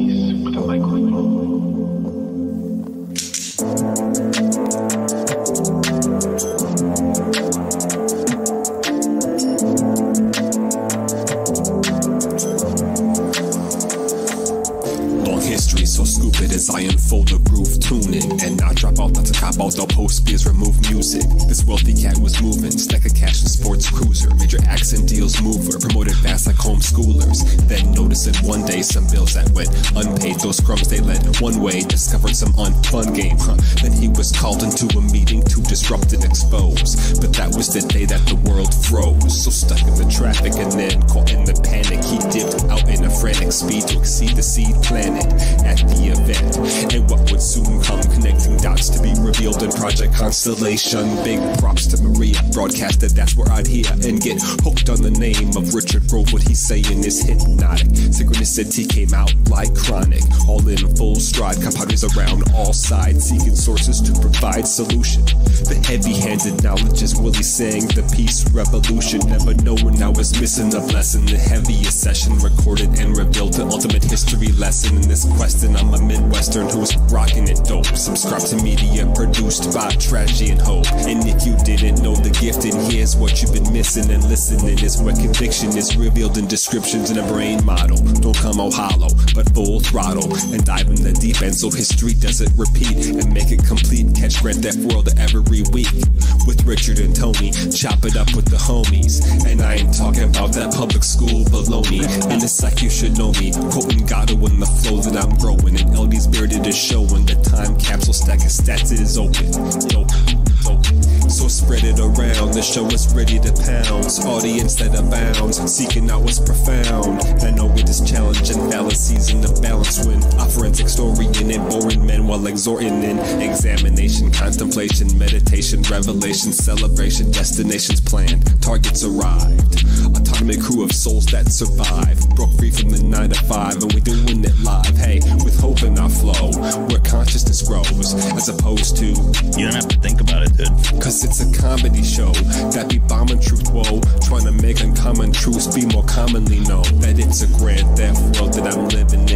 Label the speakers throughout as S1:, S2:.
S1: space with a microphone. it as I unfold the groove tuning and not drop out, not to cop out. the post spears, remove music. This wealthy cat was moving, stack of cash and sports cruiser, major accent deals mover, promoted fast like homeschoolers. Then noticing one day some bills that went unpaid, those crumbs they led one way, discovered some unfun game. Huh. Then he was called into a disrupt and expose. But that was the day that the world froze. So stuck in the traffic and then caught in the panic, he dipped out in a frantic speed to exceed the seed planet at the event. And what would soon come, connecting dots to be revealed in Project Constellation. Big props to Maria, broadcasted that's where I'd hear and get hooked on the name of Richard Grove. What he's saying is hypnotic. Synchronicity came out like chronic, all in full stride. Compadres around all sides, seeking sources to provide solution. The heavy-handed knowledge is Willie saying the peace revolution. Never knowing I was missing a blessing. The heaviest session recorded and revealed the ultimate history lesson in this quest. And I'm a Midwestern who's rocking it dope. Subscribe to media produced by tragedy and hope. And if you didn't know the gift, and here's what you've been missing and listening is where conviction is revealed in descriptions in a brain model. Don't come out hollow, but full throttle and dive in the deep end so history doesn't repeat and make it complete. Catch Grand Theft World every week with Richard and Tony. Chop it up with the homies. And I ain't talking about that public school baloney. And it's like you should know me. Quoting Gatto in the flow that I'm growing. And LD's bearded is showing the time capsule stack of stats is open. Yo, spread it around, the show is ready to pounce. Audience that abounds, seeking out what's profound. I know it is challenging fallacies in the balance when a forensic historian and boring men while exhorting in examination, contemplation, meditation, revelation, celebration, destinations planned, targets arrived. Autonomy crew of souls that survive, broke free from the 9 to 5, and we doing it live. Hey, with hope in our flow, where consciousness grows, as opposed to.
S2: You don't have to think about it, dude.
S1: Cause it's a comedy show that be bombing truth, whoa. Trying to make uncommon truths be more commonly known. That it's a grand theft world that I'm living in.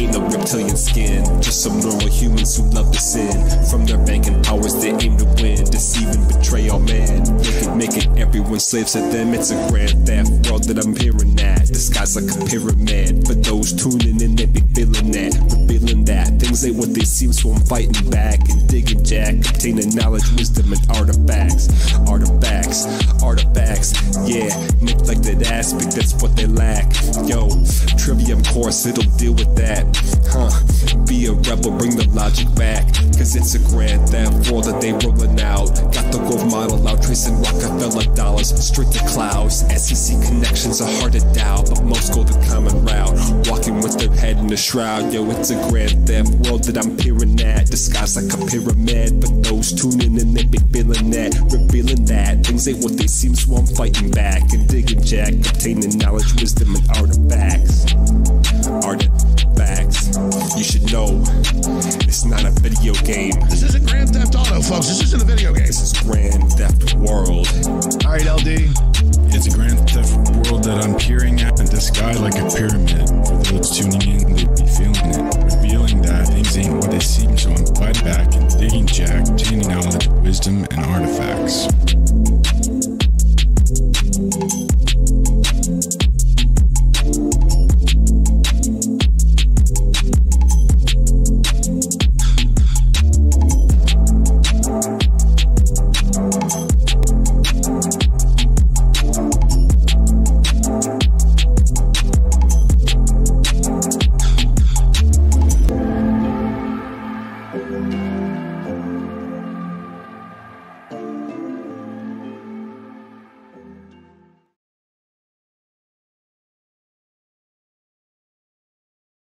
S1: Ain't no reptilian skin, just some normal humans who love to sin. From their banking powers, they aim to win, deceive and betray all it, make it everyone slaves to them. It's a grand theft world that I'm hearing that. Disguised like a pyramid. For those tuning in, they be feeling that, revealing that. Things ain't what they seem, so I'm fighting back and digging jack. Obtaining knowledge, wisdom, and artifacts. Artifacts, artifacts, yeah. Neglected aspect, that's what they lack. Yo, Trivium course, it'll deal with that. Huh, be a rebel, bring the logic back. Cause it's a grand theft world that they rolling out. Got the gold model out, tracing Rockefeller dollars straight to clouds. SEC connections are hard to doubt, but most go the common route. Walking with their head in the shroud, yo, it's a grand theft world that I'm peering at. Disguised like a pyramid, but those tuning in, they be feeling that, revealing that. Things ain't what they seem, so I'm fighting back and digging jack, obtaining knowledge, wisdom, and artifacts. Artifacts. You should know, it's not a video game.
S3: This isn't Grand Theft Auto, folks. This isn't a video game.
S1: This is Grand Theft World.
S3: All right, LD.
S4: It's a grand theft world that I'm peering at in the sky like a pyramid. For those tuning in, they'd be feeling it. Revealing that things ain't what they seem, so I'm fighting back and digging jack, obtaining knowledge, wisdom, and artifacts.